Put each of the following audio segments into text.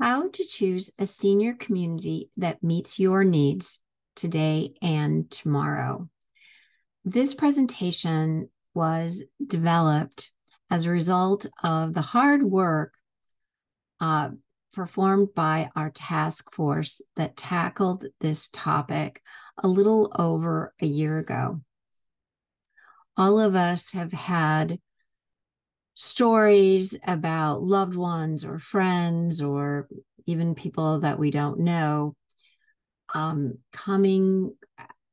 How to choose a senior community that meets your needs today and tomorrow. This presentation was developed as a result of the hard work uh, performed by our task force that tackled this topic a little over a year ago. All of us have had stories about loved ones or friends or even people that we don't know um, coming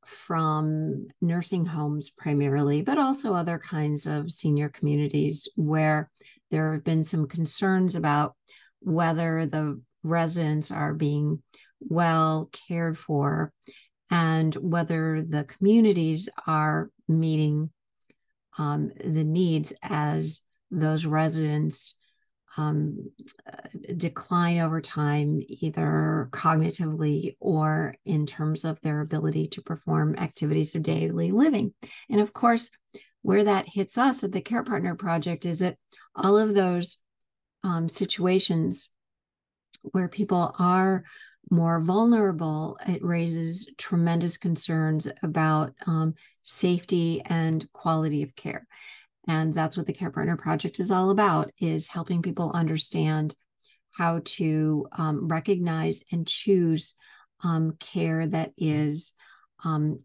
from nursing homes primarily, but also other kinds of senior communities where there have been some concerns about whether the residents are being well cared for and whether the communities are meeting um, the needs as those residents um, decline over time, either cognitively or in terms of their ability to perform activities of daily living. And of course, where that hits us at the Care Partner Project is that all of those um, situations where people are more vulnerable, it raises tremendous concerns about um, safety and quality of care and that's what the care partner project is all about is helping people understand how to um, recognize and choose um, care that is um,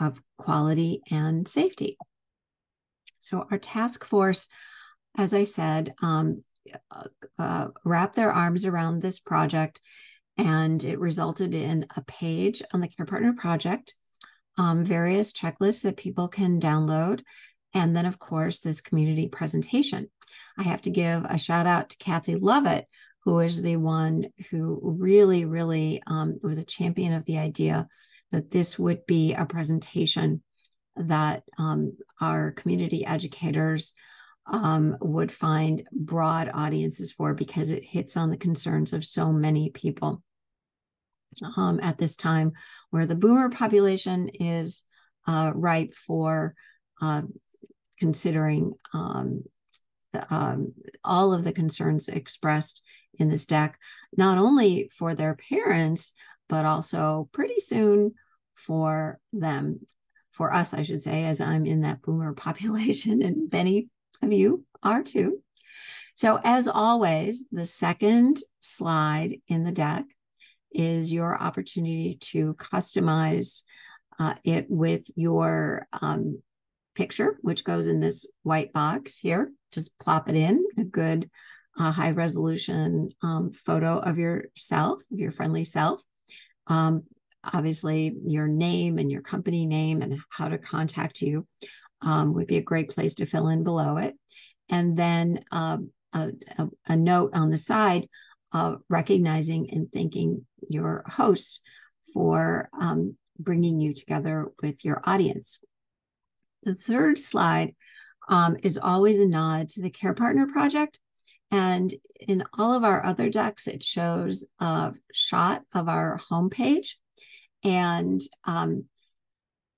of quality and safety. So our task force as i said um, uh, uh, wrap their arms around this project and it resulted in a page on the care partner project um, various checklists that people can download and then, of course, this community presentation. I have to give a shout out to Kathy Lovett, who is the one who really, really um, was a champion of the idea that this would be a presentation that um, our community educators um, would find broad audiences for because it hits on the concerns of so many people um, at this time where the boomer population is uh, ripe for uh, considering um, the, um, all of the concerns expressed in this deck, not only for their parents, but also pretty soon for them, for us, I should say, as I'm in that boomer population, and many of you are too. So, as always, the second slide in the deck is your opportunity to customize uh, it with your um, picture, which goes in this white box here. Just plop it in, a good uh, high resolution um, photo of yourself, your friendly self. Um, obviously, your name and your company name and how to contact you um, would be a great place to fill in below it. And then uh, a, a, a, note on the side of recognizing and thanking your hosts for um, bringing you together with your audience. The third slide um, is always a nod to the Care Partner Project. And in all of our other decks, it shows a shot of our homepage. And um,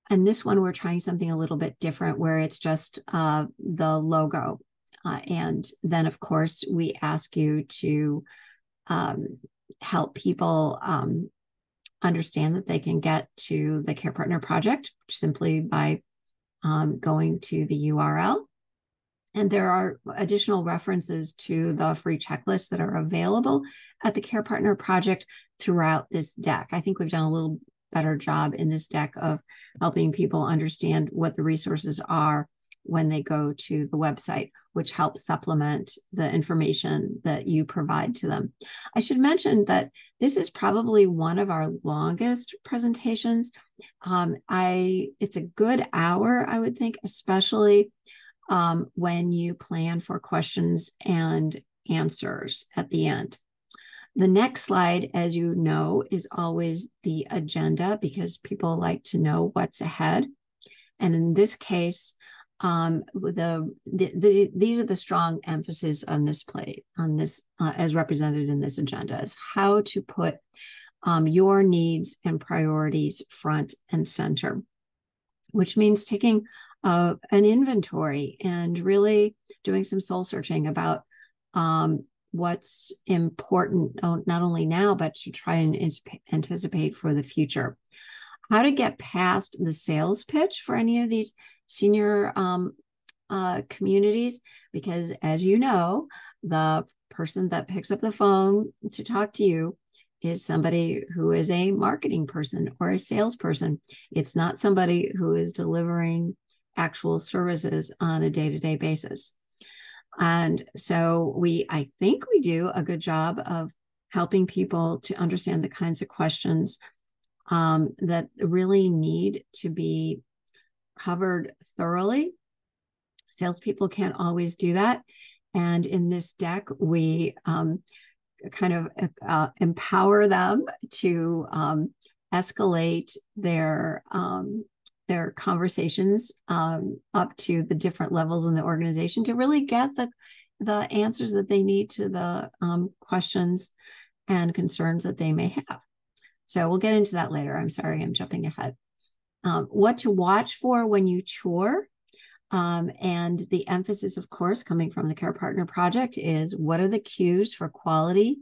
and this one, we're trying something a little bit different where it's just uh, the logo. Uh, and then, of course, we ask you to um, help people um, understand that they can get to the Care Partner Project simply by um, going to the URL. And there are additional references to the free checklists that are available at the Care Partner Project throughout this deck. I think we've done a little better job in this deck of helping people understand what the resources are when they go to the website, which helps supplement the information that you provide to them. I should mention that this is probably one of our longest presentations. Um, I it's a good hour, I would think, especially um, when you plan for questions and answers at the end. The next slide, as you know, is always the agenda because people like to know what's ahead. And in this case, um, the, the, the, these are the strong emphasis on this plate on this uh, as represented in this agenda is how to put um, your needs and priorities front and center which means taking uh, an inventory and really doing some soul searching about um, what's important not only now but to try and anticipate for the future. How to get past the sales pitch for any of these senior um, uh, communities because as you know the person that picks up the phone to talk to you is somebody who is a marketing person or a salesperson. It's not somebody who is delivering actual services on a day to day basis. And so we, I think we do a good job of helping people to understand the kinds of questions um, that really need to be covered thoroughly. Salespeople can't always do that. And in this deck, we um, kind of uh, empower them to um, escalate their um, their conversations um, up to the different levels in the organization to really get the the answers that they need to the um, questions and concerns that they may have. So we'll get into that later. I'm sorry, I'm jumping ahead. Um, what to watch for when you tour um, and the emphasis, of course, coming from the Care Partner Project is what are the cues for quality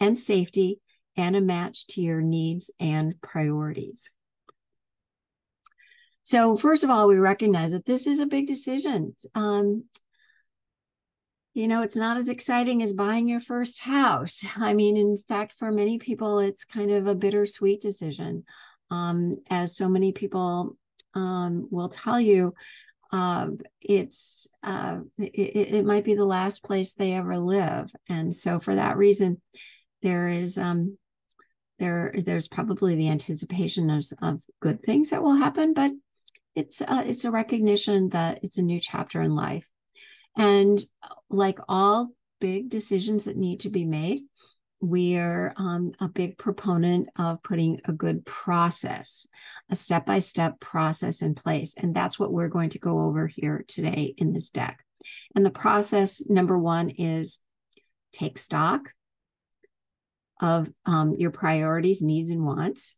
and safety and a match to your needs and priorities? So, first of all, we recognize that this is a big decision. Um, you know, it's not as exciting as buying your first house. I mean, in fact, for many people, it's kind of a bittersweet decision. Um, as so many people um, will tell you, uh, it's uh, it, it, might be the last place they ever live, and so for that reason, there is um, there there's probably the anticipation of, of good things that will happen, but it's uh, it's a recognition that it's a new chapter in life, and like all big decisions that need to be made, we're um, a big proponent of putting a good process, a step by step process in place. And that's what we're going to go over here today in this deck. And the process, number one, is take stock of um, your priorities, needs, and wants.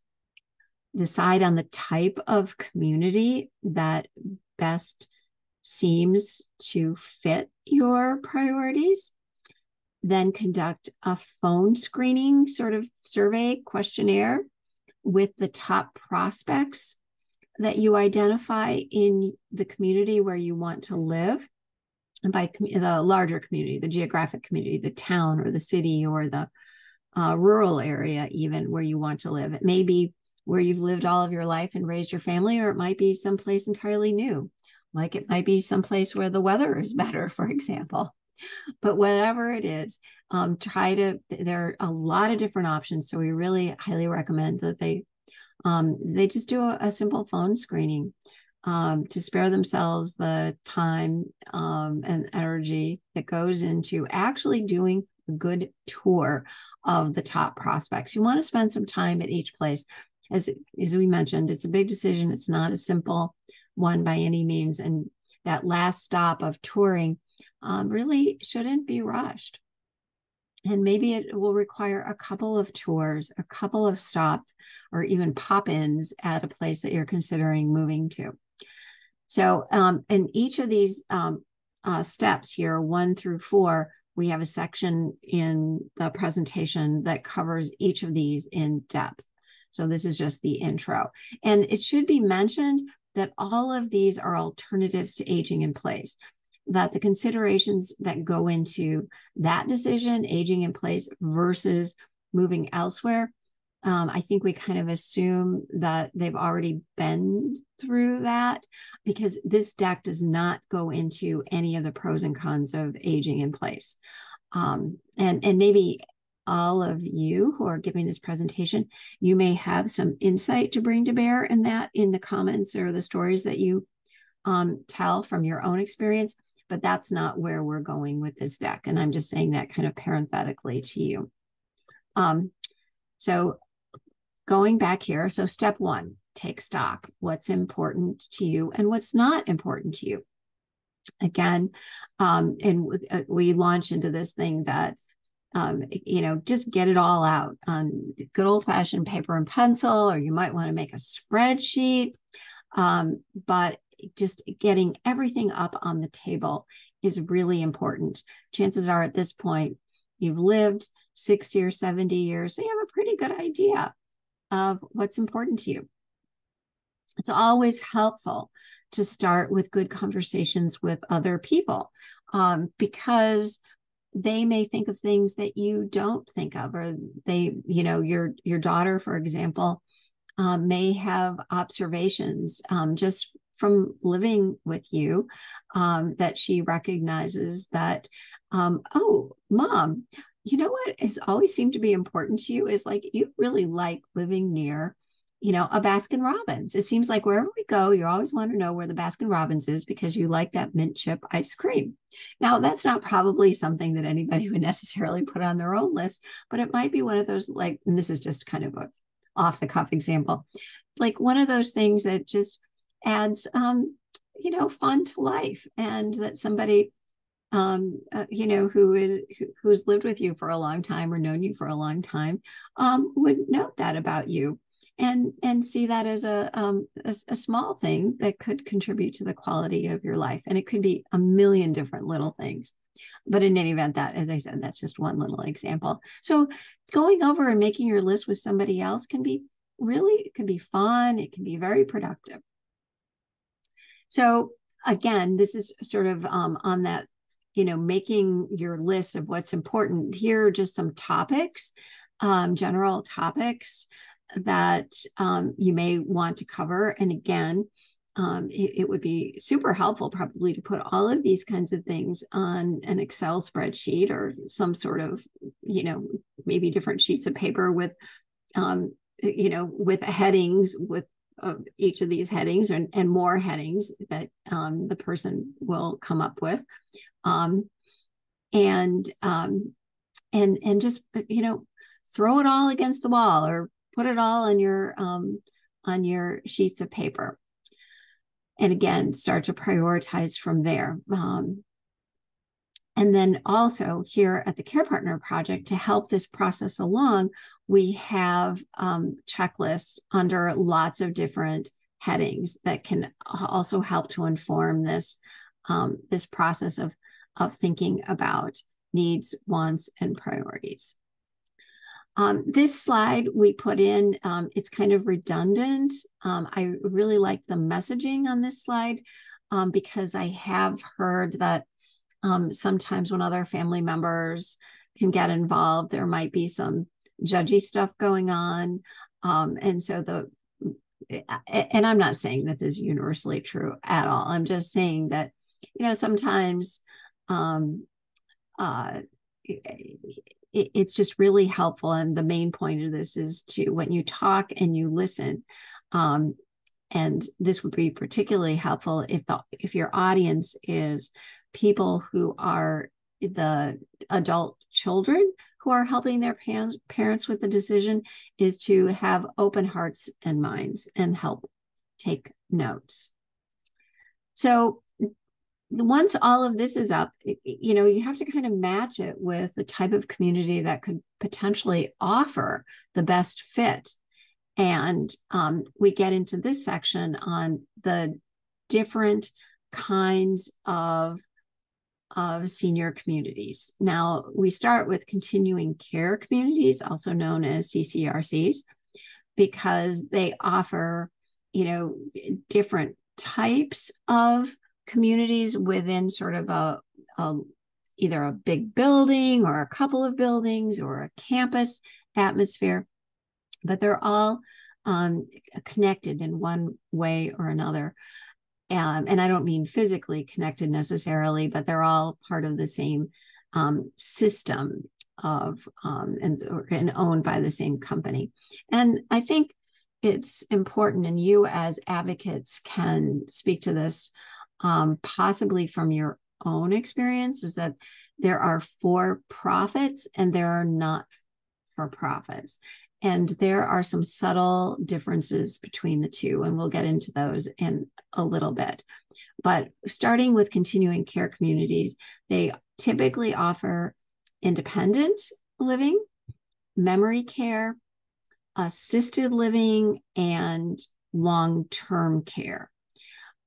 Decide on the type of community that best seems to fit your priorities then conduct a phone screening sort of survey questionnaire with the top prospects that you identify in the community where you want to live. And by the larger community the geographic community the town or the city or the uh, rural area even where you want to live. It may be where you've lived all of your life and raised your family or it might be someplace entirely new. Like it might be someplace where the weather is better for example but whatever it is, um, try to. There are a lot of different options, so we really highly recommend that they um, they just do a, a simple phone screening um, to spare themselves the time um, and energy that goes into actually doing a good tour of the top prospects. You want to spend some time at each place. As, as we mentioned, it's a big decision. It's not a simple one by any means. And that last stop of touring um, really shouldn't be rushed. And maybe it will require a couple of tours, a couple of stop or even pop ins at a place that you're considering moving to. So, um, in each of these um, uh, steps here, one through four, we have a section in the presentation that covers each of these in depth. So, this is just the intro. And it should be mentioned that all of these are alternatives to aging in place that the considerations that go into that decision, aging in place versus moving elsewhere, um, I think we kind of assume that they've already been through that because this deck does not go into any of the pros and cons of aging in place. Um, and, and maybe all of you who are giving this presentation, you may have some insight to bring to bear in that in the comments or the stories that you um, tell from your own experience but that's not where we're going with this deck. And I'm just saying that kind of parenthetically to you. Um, so going back here, so step one, take stock. What's important to you and what's not important to you. Again, um, and uh, we launch into this thing that um, you know, just get it all out on good old fashioned paper and pencil, or you might want to make a spreadsheet. Um, but just getting everything up on the table is really important. Chances are at this point, you've lived 60 or 70 years, so you have a pretty good idea of what's important to you. It's always helpful to start with good conversations with other people um, because they may think of things that you don't think of or they you know your your daughter for example um, may have observations um, just from living with you um, that she recognizes that um, oh mom you know what has always seemed to be important to you is like you really like living near you know, a Baskin Robbins. It seems like wherever we go, you always want to know where the Baskin Robbins is because you like that mint chip ice cream. Now, that's not probably something that anybody would necessarily put on their own list, but it might be one of those, like, and this is just kind of a off the cuff example, like one of those things that just adds, um, you know, fun to life and that somebody um, uh, you know, who is who, who's lived with you for a long time or known you for a long time, um, would note that about you and and see that as a, um, a, a small thing that could contribute to the quality of your life. And it could be a million different little things. But in any event that as i said that's just one little example. So going over and making your list with somebody else can be really it can be fun. It can be very productive so again this is sort of um, on that you know making your list of what's important here are just some topics um, general topics that um, you may want to cover. And again, um, it, it, would be super helpful probably to put all of these kinds of things on an Excel spreadsheet or some sort of, you know, maybe different sheets of paper with, um, you know, with headings with uh, each of these headings and, and more headings that um, the person will come up with. Um, and um, and and just you know throw it all against the wall or put it all on your um, on your sheets of paper and again start to prioritize from there um, and then also here at the care partner project to help this process along we have um, checklists under lots of different headings that can also help to inform this um, this process of of thinking about needs wants and priorities um, this slide we put in, um, it's kind of redundant. Um, I really like the messaging on this slide um, because I have heard that sometimes when other family members can get involved, there might be some judgy stuff going on. Um, and so the, and I'm not saying that this is universally true at all. I'm just saying that, you know, sometimes um, uh, it, it's just really helpful. And the main point of this is to when you talk and you listen, um, and this would be particularly helpful if the if your audience is people who are the adult children who are helping their parents with the decision is to have open hearts and minds and help take notes. So once all of this is up, you know, you have to kind of match it with the type of community that could potentially offer the best fit. And um, we get into this section on the different kinds of of senior communities. Now, we start with continuing care communities, also known as CCRCs, because they offer, you know, different types of communities within sort of a, a either a big building or a couple of buildings or a campus atmosphere, but they're all um, connected in one way or another. Um, and I don't mean physically connected necessarily, but they're all part of the same um, system of um, and, and owned by the same company. And I think it's important, and you as advocates can speak to this um, possibly from your own experience, is that there are for profits and there are not for profits. And there are some subtle differences between the two, and we'll get into those in a little bit. But starting with continuing care communities, they typically offer independent living, memory care, assisted living, and long term care.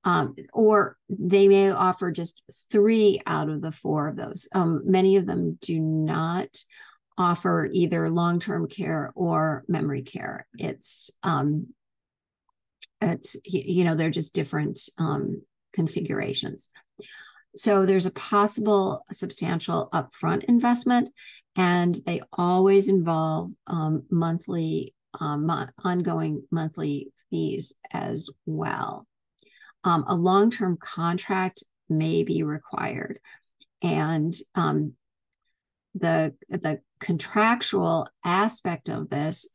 Um, or they may offer just three out of the four of those. Um, many of them do not offer either long-term care or memory care. It's um, it's you know they're just different um, configurations. So there's a possible substantial upfront investment, and they always involve um, monthly, um, ongoing monthly fees as well. Um, a long term contract may be required. And um, the, the contractual aspect of this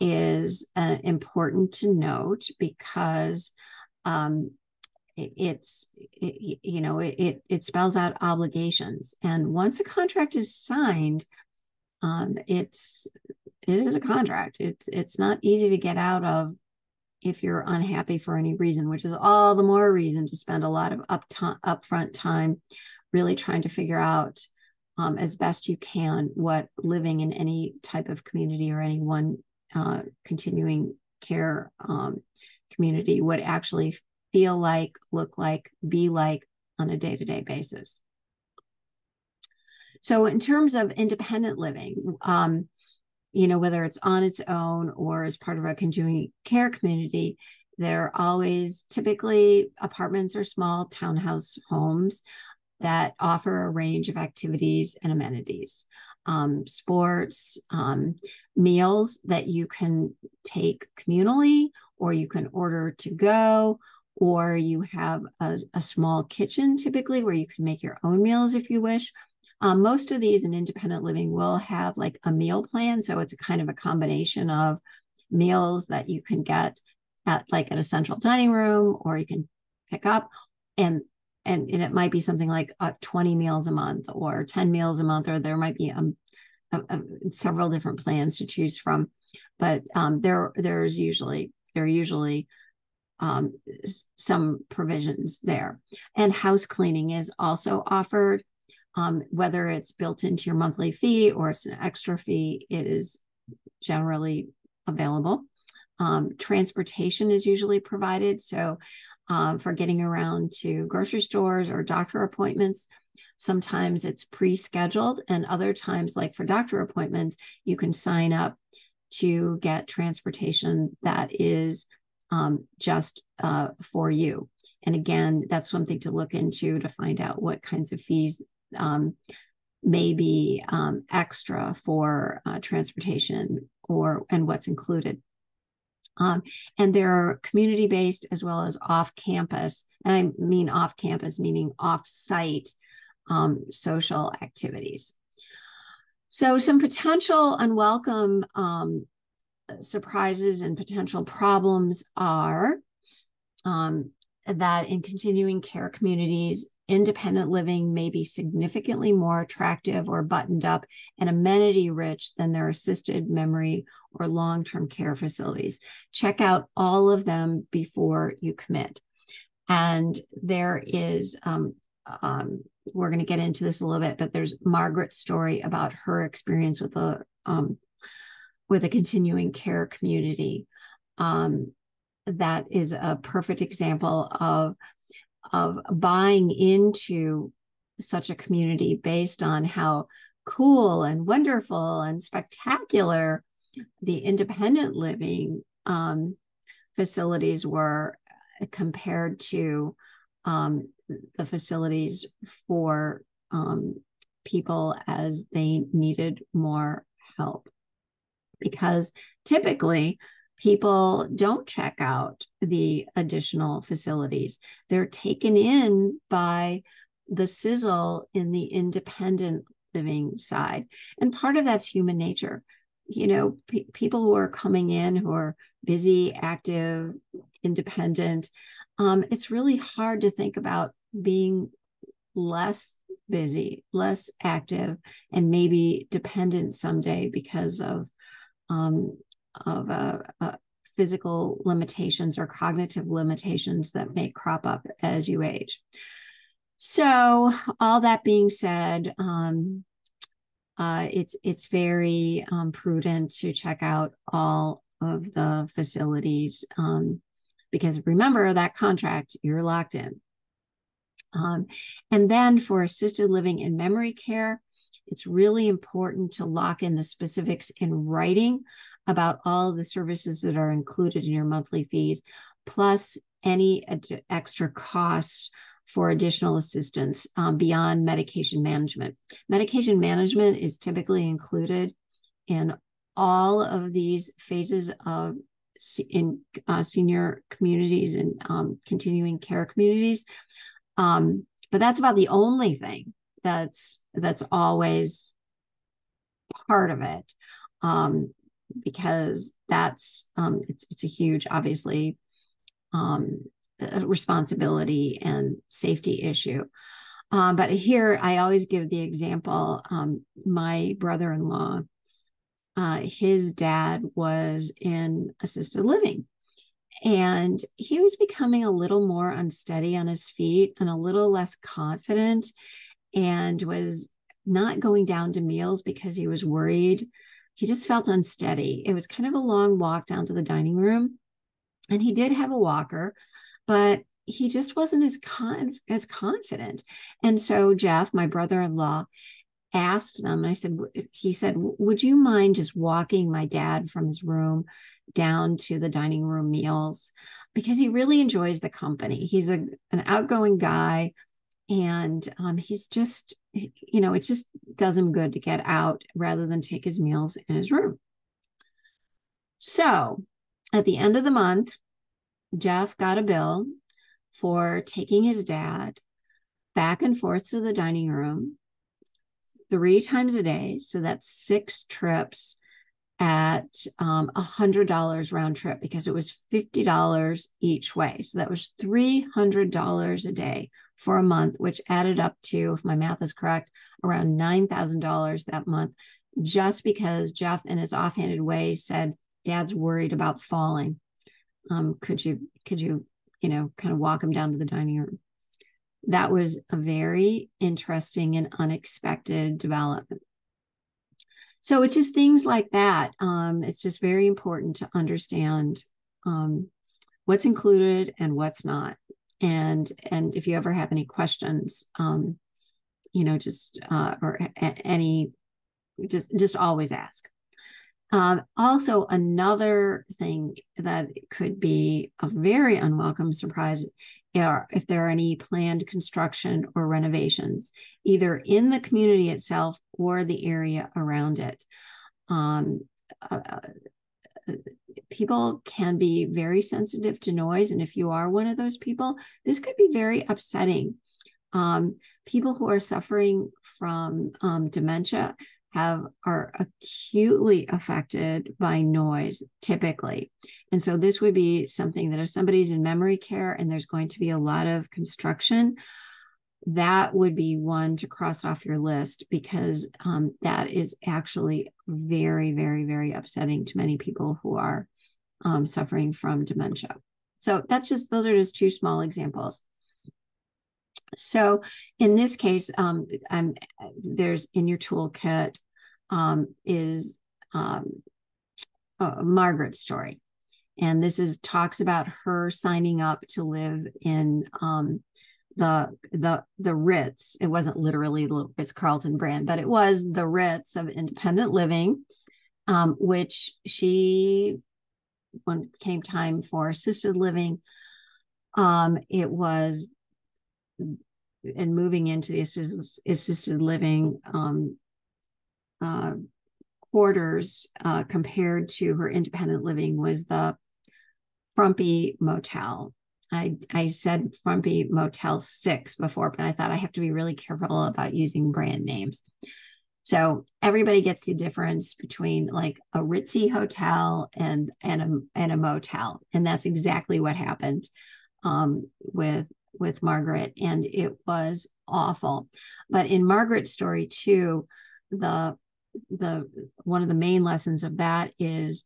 is uh, important to note because um, it, it's it, you know it it spells out obligations. And once a contract is signed um, it's it is a contract. It's it's not easy to get out of if you're unhappy for any reason which is all the more reason to spend a lot of up upfront time really trying to figure out um, as best you can what living in any type of community or any one uh, continuing care um, community would actually feel like, look like, be like on a day to day basis. So, in terms of independent living, um, you know, whether it's on its own or as part of a continuing care community, they're always typically apartments or small townhouse homes that offer a range of activities and amenities, um, sports, um, meals that you can take communally or you can order to go, or you have a, a, small kitchen typically where you can make your own meals if you wish. Um, most of these in independent living will have like a meal plan. So it's a kind of a combination of meals that you can get at like at a central dining room or you can pick up and and, and it might be something like uh, 20 meals a month or 10 meals a month or there might be um, a, a, several different plans to choose from but um, there there's usually there are usually um, some provisions there. And house cleaning is also offered, um, whether it's built into your monthly fee or it's an extra fee, it is generally available. Um, transportation is usually provided. So, um, for getting around to grocery stores or doctor appointments, sometimes it's pre scheduled, and other times, like for doctor appointments, you can sign up to get transportation that is um, just uh, for you. And again, that's something to look into to find out what kinds of fees um, may be um, extra for uh, transportation or and what's included. Um, and they're community based as well as off campus. And I mean off campus, meaning off site um, social activities. So, some potential unwelcome um, surprises and potential problems are um, that in continuing care communities, independent living may be significantly more attractive or buttoned up and amenity rich than their assisted memory or long term care facilities. Check out all of them before you commit. And there is, um, um, we're going to get into this a little bit, but there's Margaret's story about her experience with the um, with a continuing care community. Um, that is a perfect example of of buying into such a community based on how cool and wonderful and spectacular the independent living um, facilities were compared to um, the facilities for um, people as they needed more help. Because typically people don't check out the additional facilities. They're taken in by the sizzle in the independent living side. And part of that's human nature. You know, pe- people who are coming in who are busy, active, independent, um, it's really hard to think about being less busy, less active, and maybe dependent someday because of um, of uh, uh, physical limitations or cognitive limitations that may crop up as you age. So, all that being said, um, uh, it's it's very um, prudent to check out all of the facilities um, because remember that contract, you're locked in. Um, and then for assisted living and memory care, it's really important to lock in the specifics in writing about all the services that are included in your monthly fees, plus any ad- extra costs for additional assistance um, beyond medication management. Medication management is typically included in all of these phases of in uh, senior communities and um, continuing care communities. Um, but that's about the only thing that's that's always part of it, um, because that's um, it's it's a huge, obviously, um, responsibility and safety issue. Um, but here, I always give the example. Um, my brother-in-law, uh, his dad was in assisted living, and he was becoming a little more unsteady on his feet and a little less confident, and was not going down to meals because he was worried. He just felt unsteady. It was kind of a long walk down to the dining room, and he did have a walker, but he just wasn't as con- as confident. And so Jeff, my brother-in-law, asked them, and I said, he said, would you mind just walking my dad from his room down to the dining room meals? Because he really enjoys the company. He's a an outgoing guy, and um, he's just, you know, it just does him good to get out rather than take his meals in his room. So at the end of the month, Jeff got a bill for taking his dad back and forth to the dining room three times a day. So that's six trips at um, a hundred dollars round trip because it was fifty dollars each way. So that was three hundred dollars a day for a month, which added up to, if my math is correct, around nine thousand dollars that month, just because Jeff, in his offhanded way, said, "Dad's worried about falling." um, could you could you you know kind of walk him down to the dining room? That was a very interesting and unexpected development. So it's just things like that um, it's just very important to understand um, what's included and what's not and and if you ever have any questions um, you know just uh, or a- any just just always ask um, also, another thing that could be a very unwelcome surprise are if there are any planned construction or renovations, either in the community itself or the area around it. Um, uh, people can be very sensitive to noise. And if you are one of those people, this could be very upsetting. Um, people who are suffering from um, dementia have are acutely affected by noise typically and so this would be something that if somebody's in memory care and there's going to be a lot of construction that would be one to cross off your list because um, that is actually very very very upsetting to many people who are um, suffering from dementia. So that's just those are just two small examples. So in this case, um, I'm, there's in your toolkit um, is um, uh, Margaret's story, and this is talks about her signing up to live in um, the the the Ritz. It wasn't literally the Ritz Carlton brand, but it was the Ritz of independent living, um, which she when it came time for assisted living, um, it was and moving into the assisted, living um, uh, quarters uh, compared to her independent living was the Frumpy Motel. I, I said Frumpy Motel 6 before, but I thought I have to be really careful about using brand names. So everybody gets the difference between like a ritzy hotel and and a and a motel, and that's exactly what happened um, with with Margaret, and it was awful. But in Margaret's story too, the the one of the main lessons of that is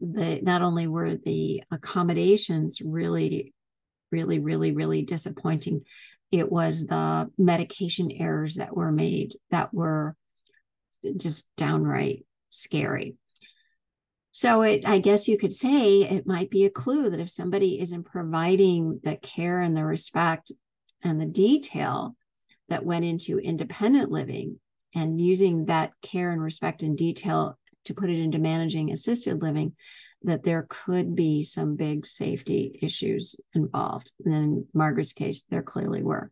that not only were the accommodations really really really really disappointing. It was the medication errors that were made that were just downright scary. So it, I guess you could say it might be a clue that if somebody isn't providing the care and the respect and the detail that went into independent living and using that care and respect and detail to put it into managing assisted living, that there could be some big safety issues involved. And in Margaret's case, there clearly were.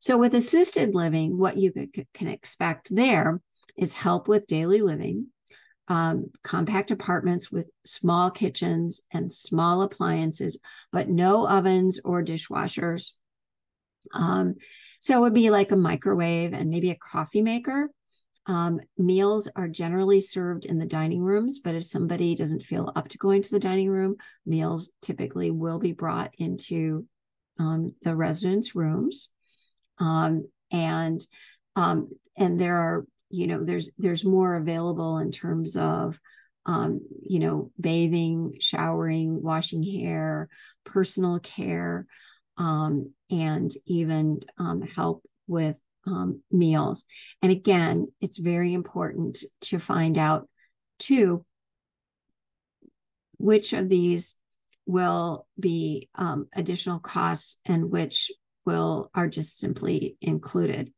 So, with assisted living, what you can expect there is help with daily living, um, compact apartments with small kitchens and small appliances, but no ovens or dishwashers. Um, so it would be like a microwave and maybe a coffee maker. Um, meals are generally served in the dining rooms, but if somebody doesn't feel up to going to the dining room, meals typically will be brought into um, the residents' rooms. Um, and um, and there are you know there's there's more available in terms of um, you know bathing showering washing hair personal care um, and even help with um, meals and again it's very important to find out too which of these will be um, additional costs and which will are just simply included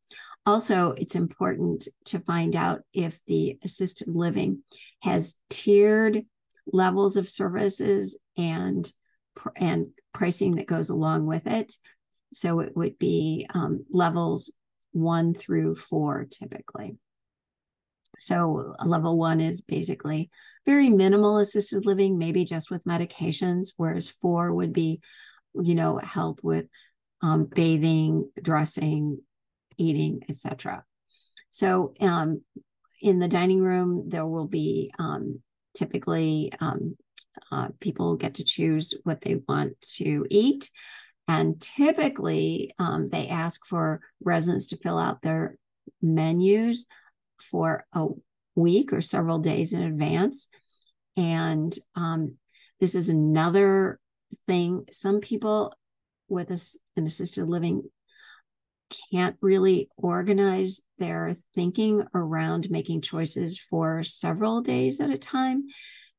also, it's important to find out if the assisted living has tiered levels of services and and pricing that goes along with it. So it would be um, levels one through four typically. So a level one is basically very minimal assisted living, maybe just with medications, whereas four would be, you know, help with um, bathing, dressing, eating, etc. So um, in the dining room, there will be um, typically um, uh, people get to choose what they want to eat. And typically, um, they ask for residents to fill out their menus for a week or several days in advance. And um, this is another thing. Some people with a, an assisted living can't really organize their thinking around making choices for several days at a time.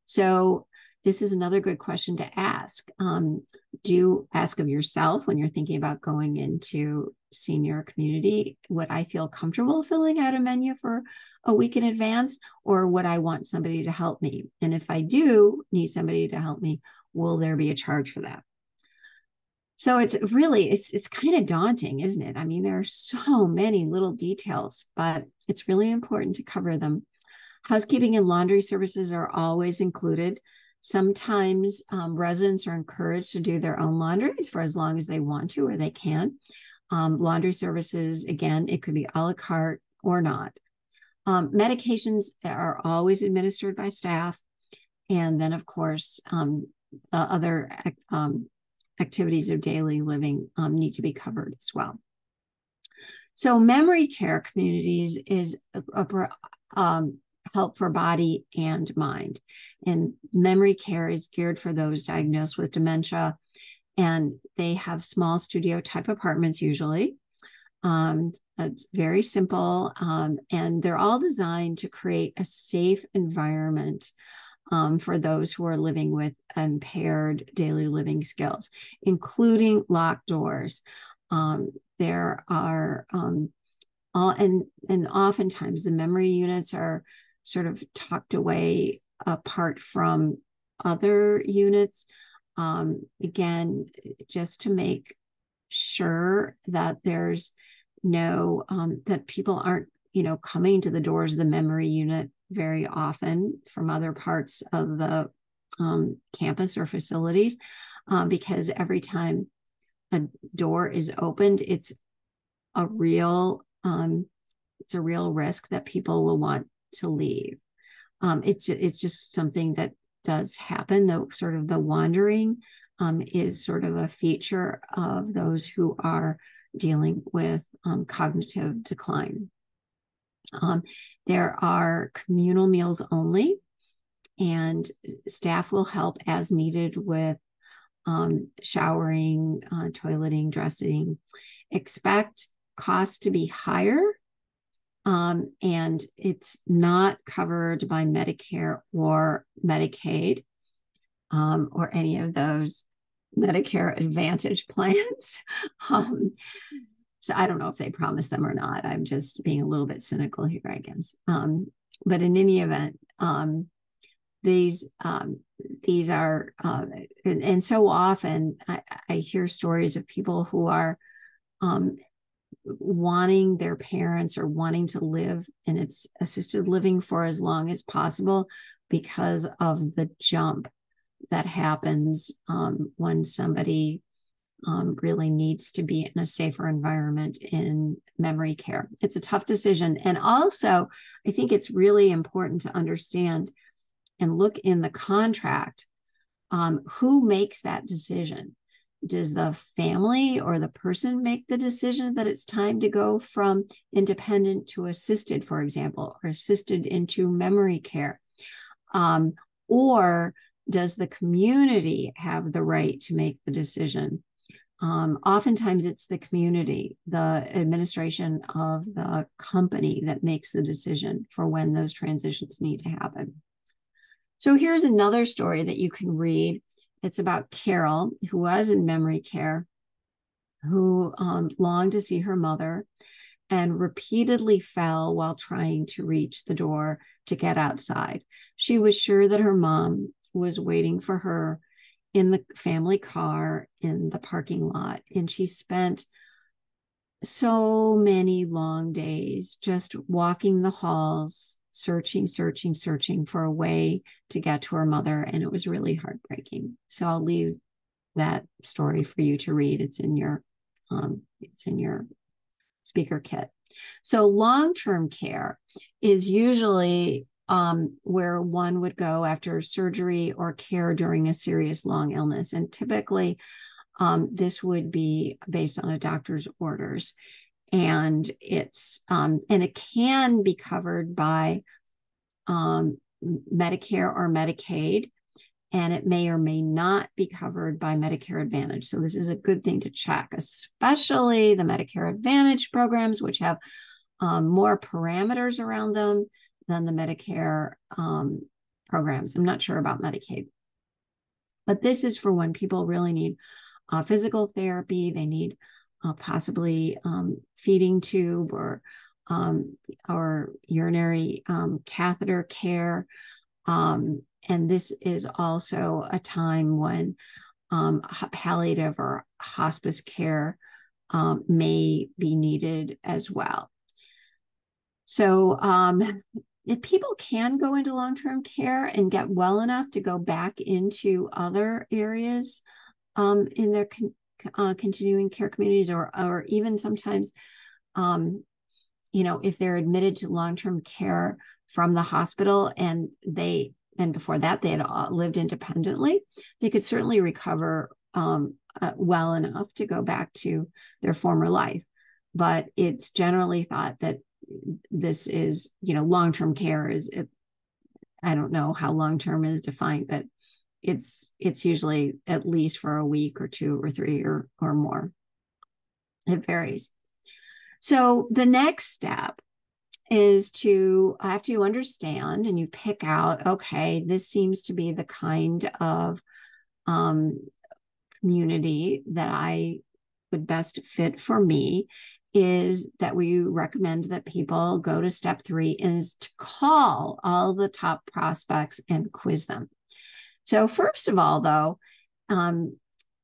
So, this is another good question to ask. Um, do ask of yourself when you're thinking about going into senior community would I feel comfortable filling out a menu for a week in advance, or would I want somebody to help me? And if I do need somebody to help me, will there be a charge for that? So it's really it's it's kind of daunting, isn't it? I mean, there are so many little details, but it's really important to cover them. Housekeeping and laundry services are always included. Sometimes um, residents are encouraged to do their own laundry for as long as they want to or they can. Um, laundry services, again, it could be a la carte or not. Um, medications are always administered by staff. And then, of course, um, other um, activities of daily living um, need to be covered as well. So, memory care communities is a, a um, help for body and mind. And memory care is geared for those diagnosed with dementia. And they have small studio type apartments usually. Um, it's very simple. Um, and they're all designed to create a safe environment um, for those who are living with impaired daily living skills, including locked doors. Um, there are um, all and and oftentimes the memory units are sort of tucked away apart from other units. Um, again, just to make sure that there's no um, that people aren't you know coming to the doors of the memory unit very often from other parts of the um, campus or facilities uh, because every time a door is opened, it's a real um, it's a real risk that people will want to leave. Um, it's it's just something that does happen. Though sort of the wandering um, is sort of a feature of those who are dealing with um, cognitive decline. Um, there are communal meals only, and staff will help as needed with um, showering, uh, toileting, dressing. Expect costs to be higher um, and it's not covered by Medicare or Medicaid um, or any of those Medicare Advantage plans. um, so I don't know if they promise them or not. I'm just being a little bit cynical here, I guess. Um, but in any event, um, these um, these are uh, and, and, so often I, I, hear stories of people who are um, wanting their parents or wanting to live in its assisted living for as long as possible because of the jump that happens um, when somebody um, really needs to be in a safer environment in memory care. It's a tough decision. And also, I think it's really important to understand and look in the contract um, who makes that decision. Does the family or the person make the decision that it's time to go from independent to assisted, for example, or assisted into memory care? Um, or does the community have the right to make the decision? Um, oftentimes, it's the community, the administration of the company that makes the decision for when those transitions need to happen. So, here's another story that you can read. It's about Carol, who was in memory care, who um, longed to see her mother and repeatedly fell while trying to reach the door to get outside. She was sure that her mom was waiting for her in the family car in the parking lot. And she spent so many long days just walking the halls, searching, searching, searching for a way to get to her mother. And it was really heartbreaking. So I'll leave that story for you to read. It's in your um, it's in your speaker kit. So long-term care is usually um, where one would go after surgery or care during a serious long illness. And typically, um, this would be based on a doctor's orders. And it's um, and it can be covered by um, Medicare or Medicaid, and it may or may not be covered by Medicare Advantage. So this is a good thing to check, especially the Medicare Advantage programs, which have um, more parameters around them than the Medicare um, programs. I'm not sure about Medicaid. But this is for when people really need uh, physical therapy, they need uh, possibly um, feeding tube or um, or urinary um, catheter care. Um, and this is also a time when um, palliative or hospice care um, may be needed as well. So, if people can go into long term care and get well enough to go back into other areas um, in their con- uh, continuing care communities, or or even sometimes, um, you know, if they're admitted to long term care from the hospital and they and before that they had lived independently, they could certainly recover um, uh, well enough to go back to their former life. But it's generally thought that this is you know long-term care is it, i don't know how long-term is defined but it's it's usually at least for a week or two or three or or more it varies so the next step is to have you understand and you pick out okay this seems to be the kind of um, community that i would best fit for me is that we recommend that people go to step three is to call all the top prospects and quiz them. So first of all, though, um,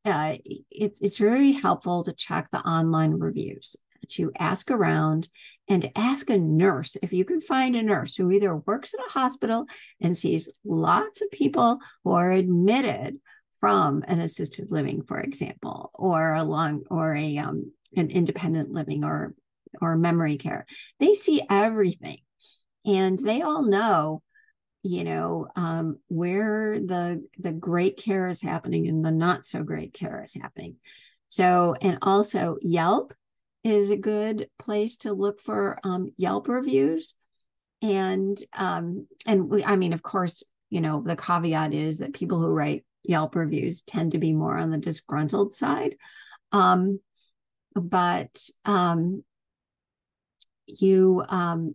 uh, it's it's very helpful to check the online reviews, to ask around, and to ask a nurse if you can find a nurse who either works at a hospital and sees lots of people who are admitted from an assisted living, for example, or a long or a um, an independent living or or memory care. They see everything, and they all know, you know, um, where the the great care is happening and the not so great care is happening. So, and also Yelp is a good place to look for um, Yelp reviews, and um, and we, I mean, of course, you know, the caveat is that people who write Yelp reviews tend to be more on the disgruntled side. Um, but um, you um,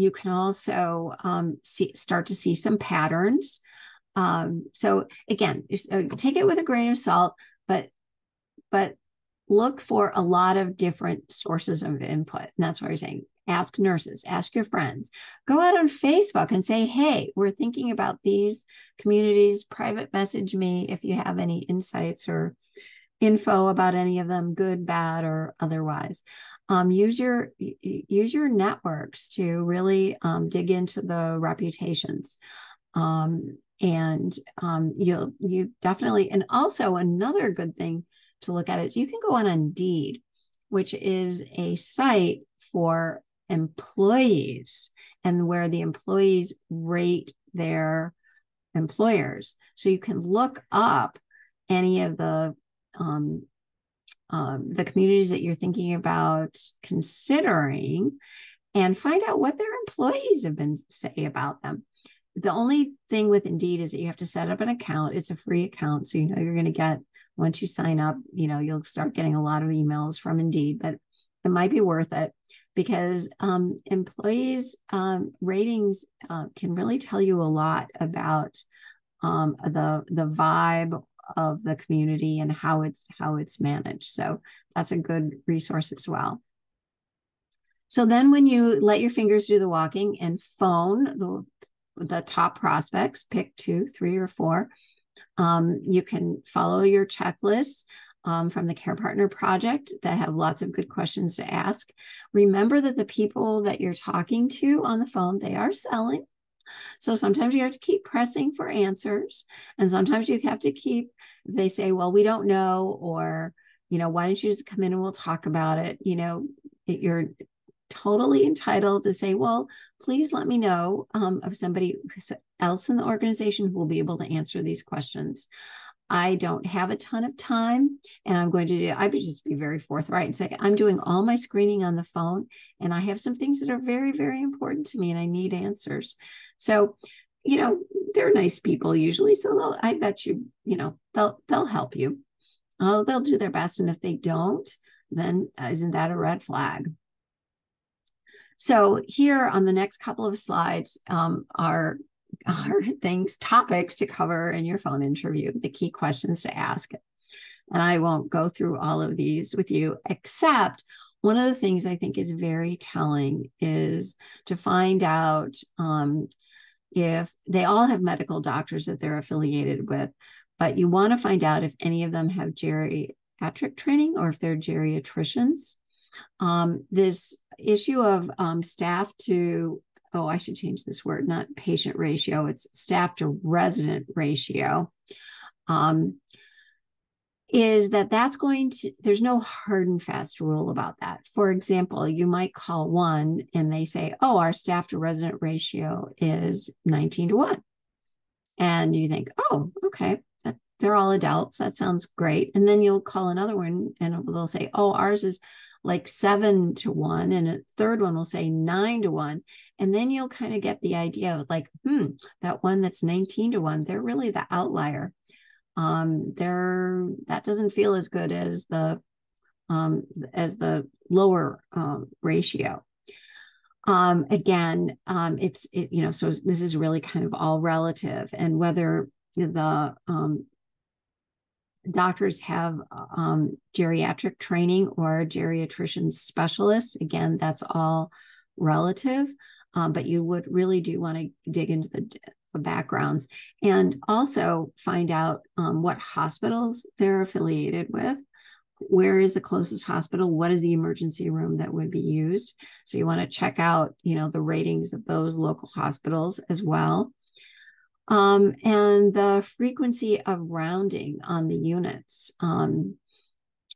you can also um, see start to see some patterns. Um, so again, uh, take it with a grain of salt, but but look for a lot of different sources of input. And that's what you're saying. Ask nurses, ask your friends. Go out on Facebook and say, hey, we're thinking about these communities. Private message me if you have any insights or info about any of them, good, bad, or otherwise. Um, use your use your networks to really um, dig into the reputations, um, and um, you'll you definitely. And also another good thing to look at is you can go on Indeed, which is a site for employees and where the employees rate their employers. So you can look up any of the um, the communities that you're thinking about considering and find out what their employees have been say about them. The only thing with Indeed is that you have to set up an account. It's a free account, so you know you're going to get once you sign up. You know you'll start getting a lot of emails from Indeed, but it might be worth it because um, employees um, ratings uh, can really tell you a lot about um, the the vibe of the community and how it's how it's managed. So that's a good resource as well. So then when you let your fingers do the walking and phone the the top prospects, pick two, three, or four. Um, you can follow your checklist um, from the Care Partner Project that have lots of good questions to ask. Remember that the people that you're talking to on the phone, they are selling. So sometimes you have to keep pressing for answers, and sometimes you have to keep, they say, well, we don't know, or, you know, why don't you just come in and we'll talk about it? You know, you're totally entitled to say, well, please let me know um, of somebody else in the organization who will be able to answer these questions. I don't have a ton of time and I'm going to do, I would just be very forthright and say, I'm doing all my screening on the phone and I have some things that are very, very important to me and I need answers. So, you know, they're nice people usually. So I bet you, you know, they'll, they'll help you. Oh, they'll do their best. And if they don't, then isn't that a red flag? So here on the next couple of slides um, are are things, topics to cover in your phone interview, the key questions to ask. And I won't go through all of these with you, except one of the things I think is very telling is to find out um, if they all have medical doctors that they're affiliated with, but you want to find out if any of them have geriatric training or if they're geriatricians. Um, this issue of um, staff to oh, I should change this word, not patient ratio, it's staff to resident ratio. Um, is that that's going to there's no hard and fast rule about that. For example you might call one and they say oh our staff to resident ratio is 19 to 1 and you think oh okay that, they're all adults. That sounds great. And then you'll call another one and they'll say oh ours is like seven to one, and a third one will say nine to one. And then you'll kind of get the idea of like, hmm, that one that's 19 to one, they're really the outlier. Um, they're that doesn't feel as good as the um, as the lower um, ratio. Um, again, um, it's it, you know, so this is really kind of all relative, and whether the um, doctors have um, geriatric training or geriatrician specialist. Again, that's all relative, um, but you would really do want to dig into the, backgrounds and also find out um, what hospitals they're affiliated with. Where is the closest hospital? What is the emergency room that would be used? So you want to check out, you know, the ratings of those local hospitals as well. Um, and the frequency of rounding on the units, um,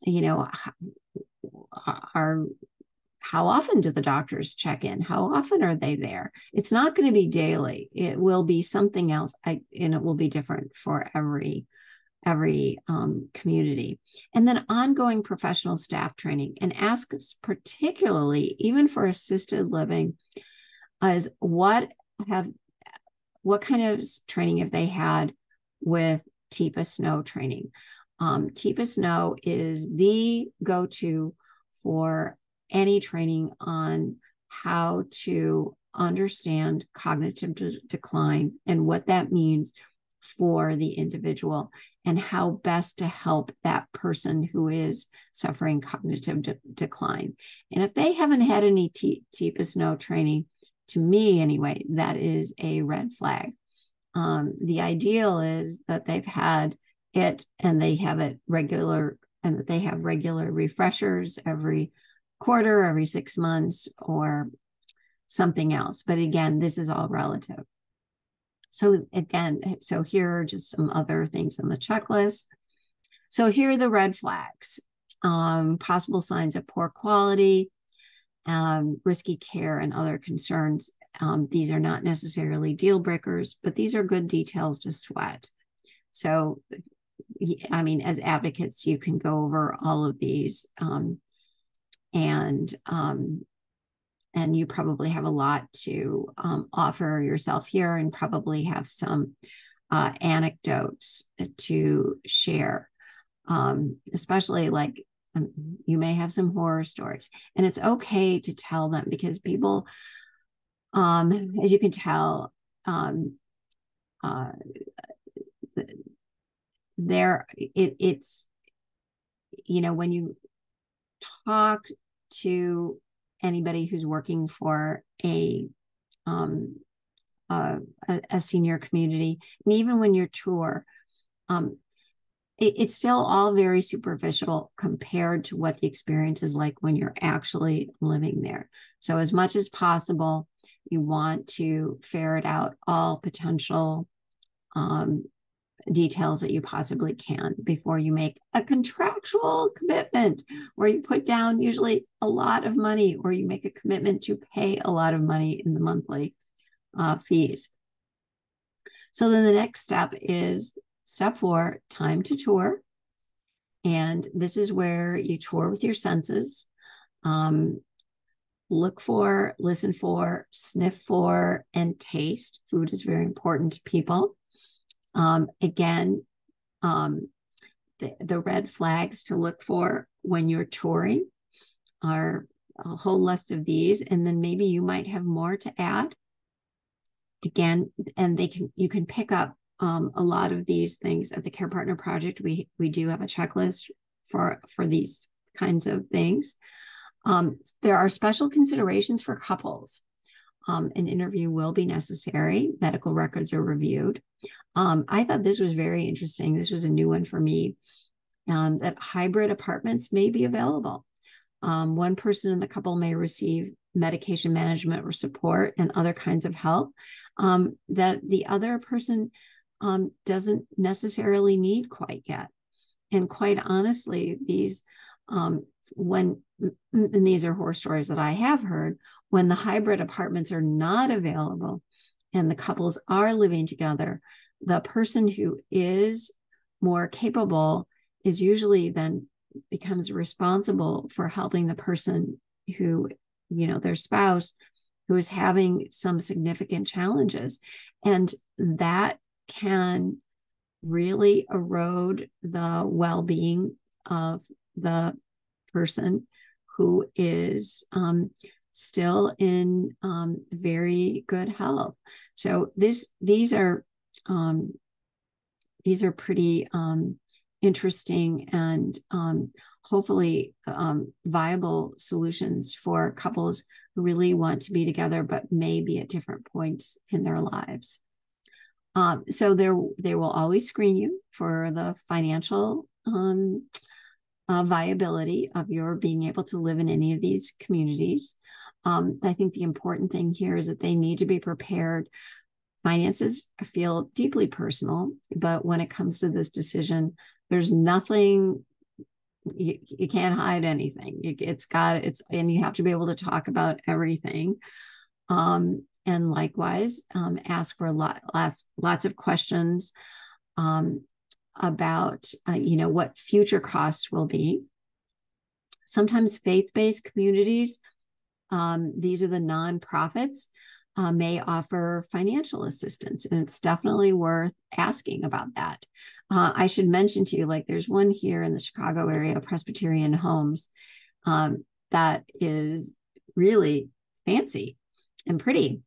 you know, are how often do the doctors check in? How often are they there? It's not going to be daily. It will be something else, I, and it will be different for every every um, community. And then ongoing professional staff training, and ask particularly even for assisted living, is what have what kind of training have they had with Teepa Snow training? Um, Teepa Snow is the go to for any training on how to understand cognitive de- decline and what that means for the individual and how best to help that person who is suffering cognitive de- decline. And if they haven't had any T- Teepa Snow training, to me anyway, that is a red flag. Um, the ideal is that they've had it and they have it regular and that they have regular refreshers every quarter, every six months, or something else. But again, this is all relative. So again, so here are just some other things on the checklist. So here are the red flags, um, possible signs of poor quality, um, risky care, and other concerns. Um, these are not necessarily deal breakers, but these are good details to sweat. So, I mean, as advocates, you can go over all of these, um, and um, and you probably have a lot to um, offer yourself here and probably have some uh, anecdotes to share um, especially like you may have some horror stories. And it's okay to tell them because people um, as you can tell um, uh, there it, it's you know when you talk to anybody who's working for a um, a, a, senior community, and even when you're tour, um, it, it's still all very superficial compared to what the experience is like when you're actually living there. So, as much as possible, you want to ferret out all potential um, details that you possibly can before you make a contractual commitment where you put down usually a lot of money or you make a commitment to pay a lot of money in the monthly uh, fees. So then the next step is step four time to tour. And this is where you tour with your senses. Um, look for, listen for, sniff for, and taste. Food is very important to people. Um, again, um, the, the red flags to look for when you're touring are a whole list of these, and then maybe you might have more to add. Again, and they can you can pick up um, a lot of these things at the Care Partner Project. We we do have a checklist for for these kinds of things. Um, there are special considerations for couples. Um, an interview will be necessary. Medical records are reviewed. Um, I thought this was very interesting. This was a new one for me um, that hybrid apartments may be available. Um, one person in the couple may receive medication management or support and other kinds of help um, that the other person um, doesn't necessarily need quite yet. And quite honestly, these um, when and these are horror stories that I have heard when the hybrid apartments are not available and the couples are living together, the person who is more capable is usually then becomes responsible for helping the person who, you know, their spouse who is having some significant challenges. And that can really erode the well being of the person who is um, still in um, very good health. So this these are um, these are pretty um, interesting and um, hopefully um, viable solutions for couples who really want to be together but may be at different points in their lives. Um, so there, they will always screen you for the financial um, uh, viability of your being able to live in any of these communities. Um, I think the important thing here is that they need to be prepared. Finances feel deeply personal, but when it comes to this decision, there's nothing you, you can't hide anything. It, has got it's and you have to be able to talk about everything. Um, and likewise, um, ask for lot, lots, lots of questions. Um, about uh, you know what future costs will be sometimes faith-based communities um, these are the nonprofits uh, may offer financial assistance and it's definitely worth asking about that uh, i should mention to you like there's one here in the chicago area presbyterian homes um, that is really fancy and pretty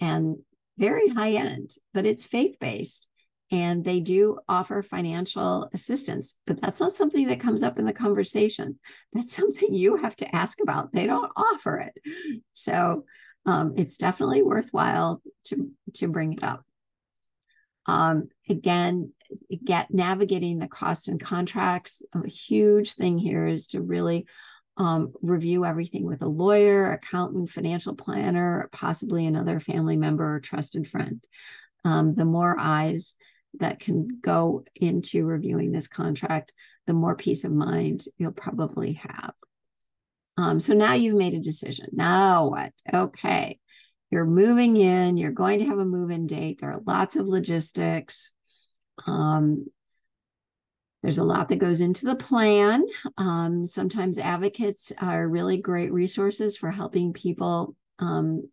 and very high end, but it's faith based. And they do offer financial assistance, but that's not something that comes up in the conversation. That's something you have to ask about. They don't offer it. So um, it's definitely worthwhile to, to bring it up. Um, again, get navigating the cost and contracts. A huge thing here is to really um, review everything with a lawyer, accountant, financial planner, possibly another family member or trusted friend. Um, the more eyes that can go into reviewing this contract, the more peace of mind you'll probably have. Um, so now you've made a decision. Now what? Okay. You're moving in, you're going to have a move in date. There are lots of logistics. Um, there's a lot that goes into the plan. Um, sometimes advocates are really great resources for helping people um,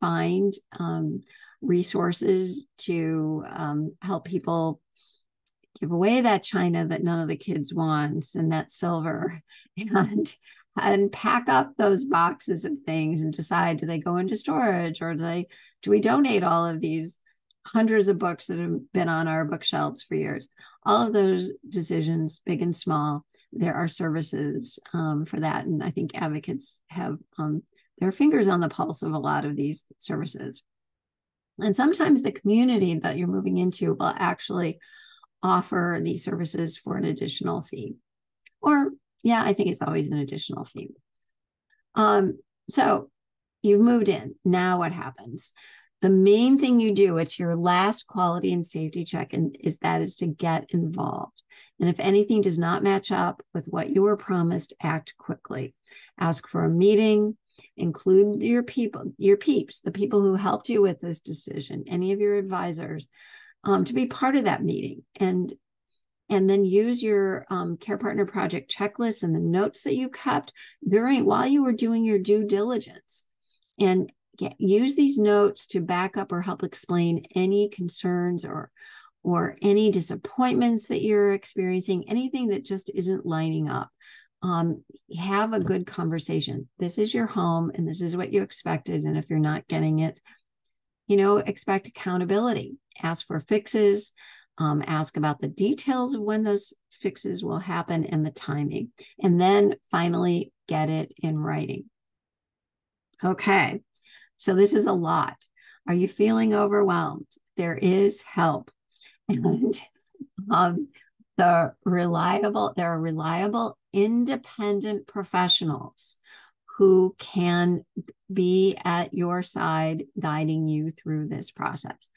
find um, resources to um, help people give away that china that none of the kids wants and that silver and and pack up those boxes of things and decide do they go into storage or do they do we donate all of these hundreds of books that have been on our bookshelves for years. All of those decisions, big and small, there are services um, for that. And I think advocates have um, their fingers on the pulse of a lot of these services. And sometimes the community that you're moving into will actually offer these services for an additional fee. Or, yeah, I think it's always an additional fee. Um, so you've moved in. Now what happens? The main thing you do it's your last quality and safety check and is that is to get involved. And if anything does not match up with what you were promised act quickly. Ask for a meeting include your people your peeps the people who helped you with this decision any of your advisors um, to be part of that meeting. And and then use your um, care partner project checklist and the notes that you kept during while you were doing your due diligence. And use these notes to back up or help explain any concerns or or any disappointments that you're experiencing, anything that just isn't lining up. Um, have a good conversation. This is your home and this is what you expected. And if you're not getting it, you know, expect accountability. Ask for fixes. Um, ask about the details of when those fixes will happen and the timing. And then finally, get it in writing. Okay. So this is a lot. Are you feeling overwhelmed? There is help. And um, the reliable, there are reliable, independent professionals who can be at your side guiding you through this process.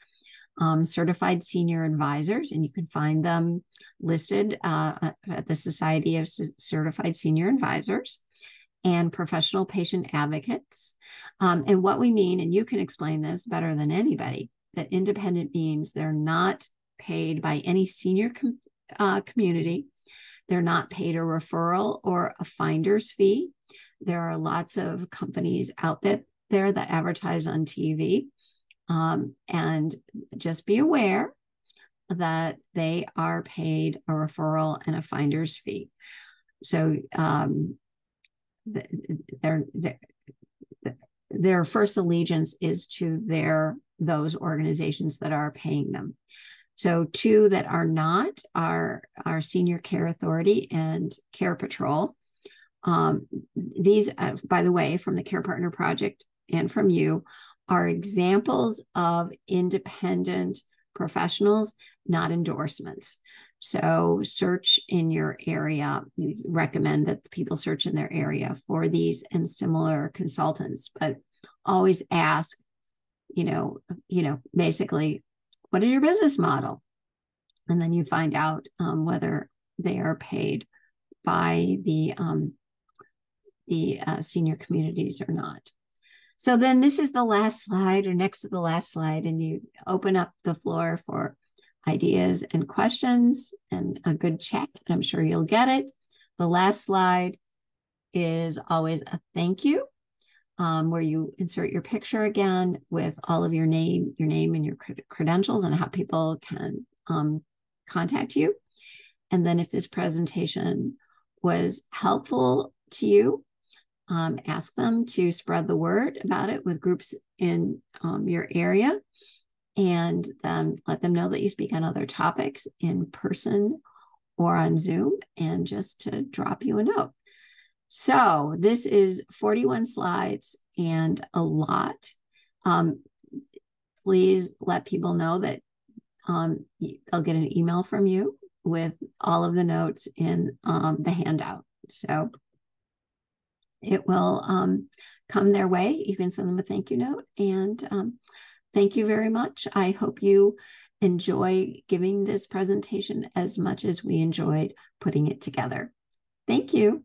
Um, certified senior advisors, and you can find them listed uh, at the Society of Certified Senior Advisors and professional patient advocates. Um, and what we mean, and you can explain this better than anybody, that independent means they're not paid by any senior com- uh, community. They're not paid a referral or a finder's fee. There are lots of companies out there, there that advertise on TV. Um, and just be aware that they are paid a referral and a finder's fee. So um, their, their their first allegiance is to their those organizations that are paying them. So two that are not are our senior care authority and care patrol. Um, these, uh, by the way, from the Care Partner Project and from you, are examples of independent professionals, not endorsements. So search in your area. We recommend that people search in their area for these and similar consultants, but always ask, you know, you know, basically, what is your business model? And then you find out um, whether they are paid by the um, the uh, senior communities or not. So then this is the last slide or next to the last slide, and you open up the floor for ideas and questions and a good chat. I'm sure you'll get it. The last slide is always a thank you, um, where you insert your picture again with all of your name, your name and your credentials and how people can um, contact you. And then if this presentation was helpful to you, um, ask them to spread the word about it with groups in um, your area and then let them know that you speak on other topics in person or on Zoom and just to drop you a note. So this is 41 slides and a lot. Um, please let people know that um, they'll get an email from you with all of the notes in um, the handout. So it will um, come their way. You can send them a thank you note. And um, thank you very much. I hope you enjoy giving this presentation as much as we enjoyed putting it together. Thank you.